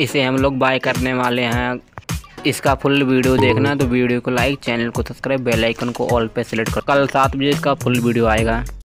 इसे हम लोग बाय करने वाले हैं। इसका फुल वीडियो देखना है तो वीडियो को लाइक चैनल को सब्सक्राइब बेल आइकन को ऑल पे सेलेक्ट कर। कल सात बजे इसका फुल वीडियो आएगा।